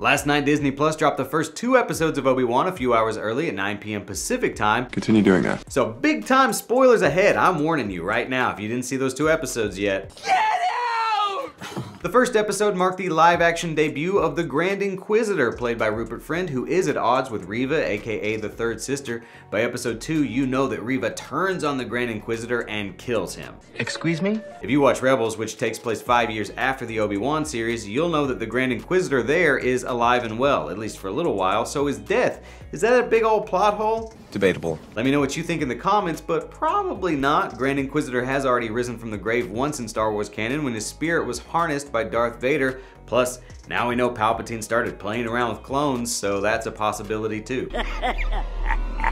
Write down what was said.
Last night, Disney Plus dropped the first two episodes of Obi-Wan a few hours early at 9 p.m. Pacific time. Continue doing that. So big time spoilers ahead. I'm warning you right now if you didn't see those two episodes yet. The first episode marked the live action debut of the Grand Inquisitor, played by Rupert Friend, who is at odds with Reva, aka the third sister. By episode 2, you know that Reva turns on the Grand Inquisitor and kills him. Excuse me? If you watch Rebels, which takes place five years after the Obi-Wan series, you'll know that the Grand Inquisitor there is alive and well, at least for a little while, so his death. Is that a big old plot hole? Debatable. Let me know what you think in the comments, but probably not. Grand Inquisitor has already risen from the grave once in Star Wars canon when his spirit was harnessed by Darth Vader. Plus, now we know Palpatine started playing around with clones, so that's a possibility too.